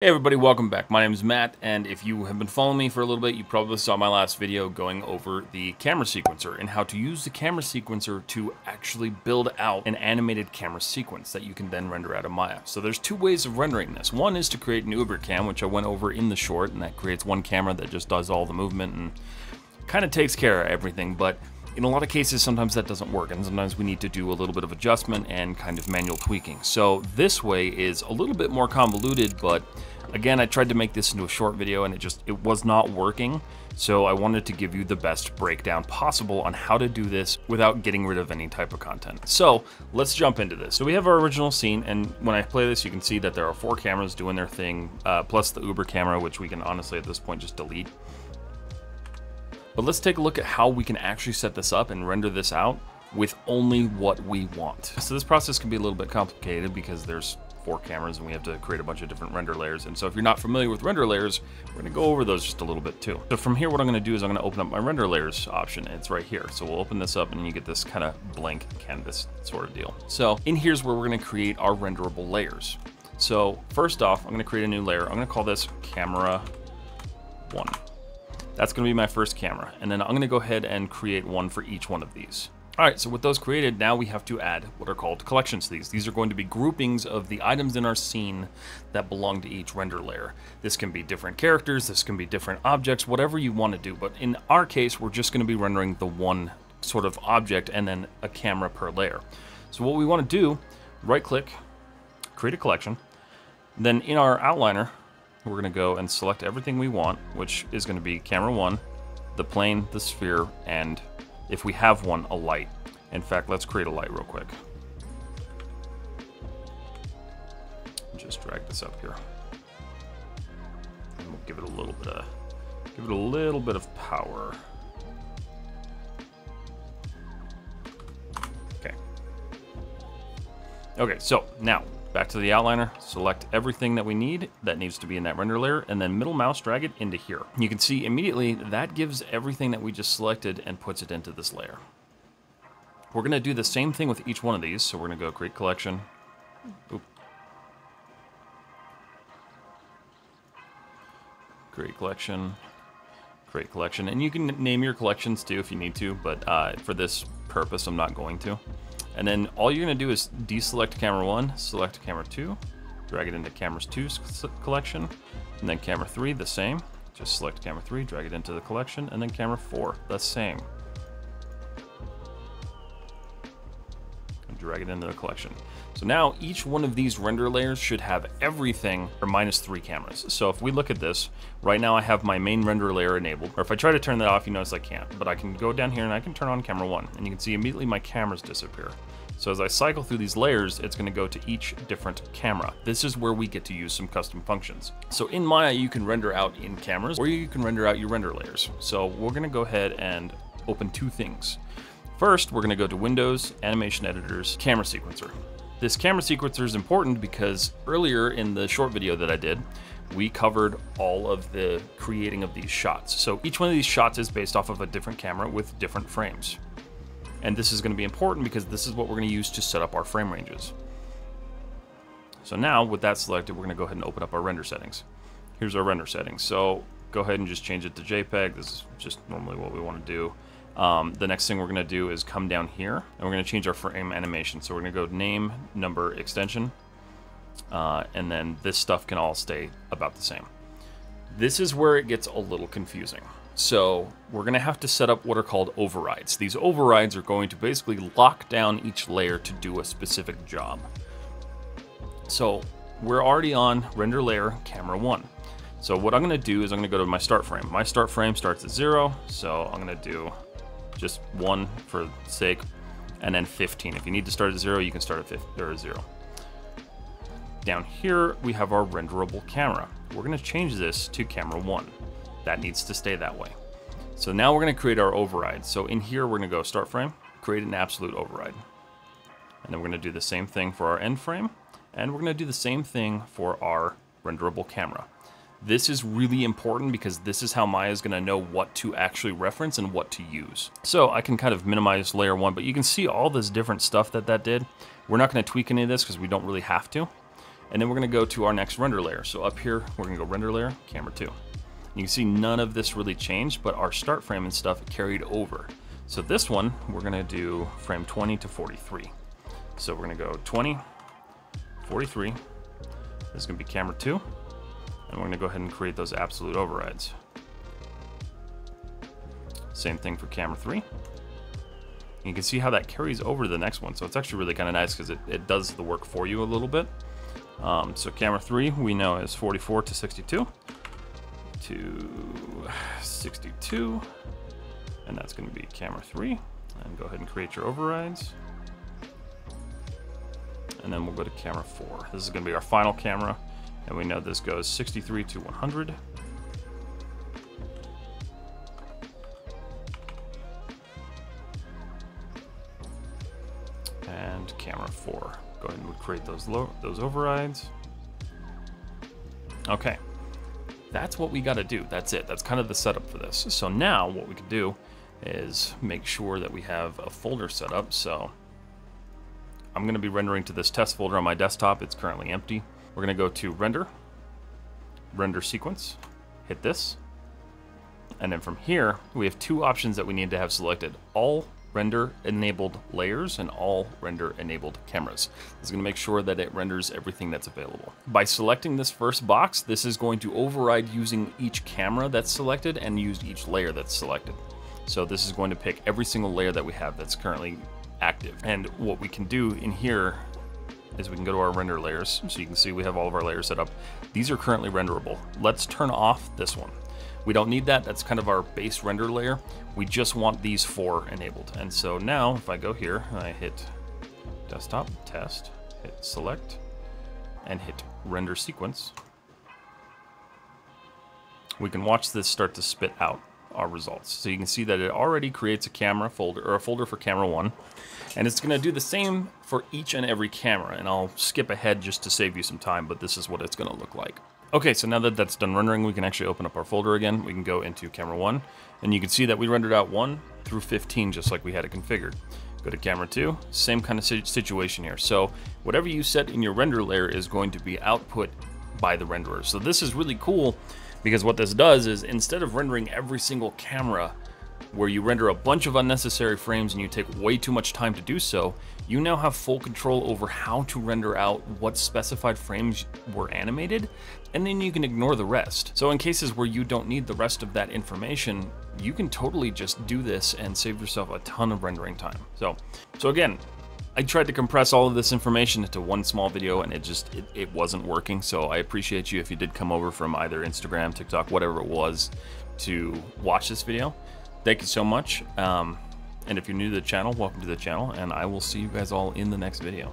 Hey everybody, welcome back. My name is Matt, and if you have been following me for a little bit, you probably saw my last video going over the camera sequencer and how to use the camera sequencer to actually build out an animated camera sequence that you can then render out of Maya. So there's two ways of rendering this. One is to create an Uber cam, which I went over in the short, and that creates one camera that just does all the movement and kind of takes care of everything, but in a lot of cases, sometimes that doesn't work, and sometimes we need to do a little bit of adjustment and kind of manual tweaking. So this way is a little bit more convoluted, but again, I tried to make this into a short video and it just, it was not working. So I wanted to give you the best breakdown possible on how to do this without getting rid of any type of content. So let's jump into this. So we have our original scene, and when I play this, you can see that there are four cameras doing their thing, uh, plus the Uber camera, which we can honestly at this point just delete. But let's take a look at how we can actually set this up and render this out with only what we want. So this process can be a little bit complicated because there's four cameras and we have to create a bunch of different render layers. And so if you're not familiar with render layers, we're gonna go over those just a little bit too. So from here, what I'm gonna do is I'm gonna open up my render layers option. It's right here. So we'll open this up and you get this kind of blank canvas sort of deal. So in here's where we're gonna create our renderable layers. So first off, I'm gonna create a new layer. I'm gonna call this camera one. That's gonna be my first camera. And then I'm gonna go ahead and create one for each one of these. All right, so with those created, now we have to add what are called collections to these. These are going to be groupings of the items in our scene that belong to each render layer. This can be different characters, this can be different objects, whatever you want to do. But in our case, we're just gonna be rendering the one sort of object and then a camera per layer. So what we wanna do, right click, create a collection. Then in our outliner, we're going to go and select everything we want, which is going to be camera one, the plane, the sphere, and if we have one, a light. In fact, let's create a light real quick. Just drag this up here. And we'll give it a little bit of give it a little bit of power. Okay. Okay, so now Back to the outliner, select everything that we need that needs to be in that render layer, and then middle mouse drag it into here. You can see immediately that gives everything that we just selected and puts it into this layer. We're gonna do the same thing with each one of these, so we're gonna go create collection. Oop. Create collection, create collection, and you can name your collections too if you need to, but uh, for this purpose I'm not going to. And then all you're going to do is deselect camera 1, select camera 2, drag it into cameras 2 collection, and then camera 3, the same. Just select camera 3, drag it into the collection, and then camera 4, the same. Drag it into the collection. So now each one of these render layers should have everything for minus three cameras. So if we look at this, right now I have my main render layer enabled, or if I try to turn that off, you notice I can't, but I can go down here and I can turn on camera one, and you can see immediately my cameras disappear. So as I cycle through these layers, it's gonna go to each different camera. This is where we get to use some custom functions. So in Maya, you can render out in cameras, or you can render out your render layers. So we're gonna go ahead and open two things. First, we're gonna go to Windows, Animation Editors, Camera Sequencer. This camera sequencer is important because earlier in the short video that I did, we covered all of the creating of these shots. So each one of these shots is based off of a different camera with different frames. And this is going to be important because this is what we're going to use to set up our frame ranges. So now with that selected, we're going to go ahead and open up our render settings. Here's our render settings. So go ahead and just change it to JPEG. This is just normally what we want to do. Um, the next thing we're going to do is come down here and we're going to change our frame animation. So we're going to go name, number, extension, uh, and then this stuff can all stay about the same. This is where it gets a little confusing. So we're going to have to set up what are called overrides. These overrides are going to basically lock down each layer to do a specific job. So we're already on render layer camera one. So what I'm going to do is I'm going to go to my start frame. My start frame starts at zero, so I'm going to do just one for sake, and then 15. If you need to start at zero, you can start at 50, or zero. Down here, we have our renderable camera. We're gonna change this to camera one. That needs to stay that way. So now we're gonna create our override. So in here, we're gonna go start frame, create an absolute override. And then we're gonna do the same thing for our end frame, and we're gonna do the same thing for our renderable camera. This is really important because this is how Maya is going to know what to actually reference and what to use. So I can kind of minimize layer one, but you can see all this different stuff that that did. We're not going to tweak any of this because we don't really have to. And then we're gonna go to our next render layer. So up here, we're gonna go render layer, camera two. You can see none of this really changed, but our start frame and stuff carried over. So this one, we're gonna do frame 20 to 43. So we're gonna go 20, 43. This is gonna be camera two. And we're gonna go ahead and create those absolute overrides. Same thing for camera three. You can see how that carries over to the next one. So it's actually really kind of nice because it, it does the work for you a little bit. Um, so camera three, we know is 44 to 62 to 62. And that's gonna be camera three. And go ahead and create your overrides. And then we'll go to camera four. This is gonna be our final camera. And we know this goes 63 to 100. And camera four. Go ahead and create those low, those overrides. Okay, that's what we got to do. That's it. That's kind of the setup for this. So now what we can do is make sure that we have a folder set up. So I'm going to be rendering to this test folder on my desktop. It's currently empty. We're going to go to render, render sequence, hit this. And then from here, we have two options that we need to have selected. All render enabled layers and all render enabled cameras. This is going to make sure that it renders everything that's available. By selecting this first box, this is going to override using each camera that's selected and use each layer that's selected. So this is going to pick every single layer that we have that's currently active. And what we can do in here is we can go to our render layers. So you can see we have all of our layers set up. These are currently renderable. Let's turn off this one. We don't need that. That's kind of our base render layer. We just want these four enabled. And so now if I go here, and I hit desktop, test, hit select, and hit render sequence, we can watch this start to spit out our results. So you can see that it already creates a camera folder or a folder for camera one. And it's gonna do the same for each and every camera. And I'll skip ahead just to save you some time, but this is what it's gonna look like. Okay, so now that that's done rendering, we can actually open up our folder again. We can go into camera one, and you can see that we rendered out one through 15, just like we had it configured. Go to camera two, same kind of situation here. So whatever you set in your render layer is going to be output by the renderer. So this is really cool because what this does is instead of rendering every single camera where you render a bunch of unnecessary frames and you take way too much time to do so, you now have full control over how to render out what specified frames were animated, and then you can ignore the rest. So in cases where you don't need the rest of that information, you can totally just do this and save yourself a ton of rendering time. So, so again, I tried to compress all of this information into one small video and it just, it, it wasn't working. So I appreciate you if you did come over from either Instagram, TikTok, whatever it was to watch this video. Thank you so much. Um, and if you're new to the channel, welcome to the channel, and I will see you guys all in the next video.